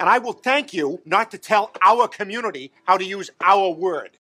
And I will thank you not to tell our community how to use our word.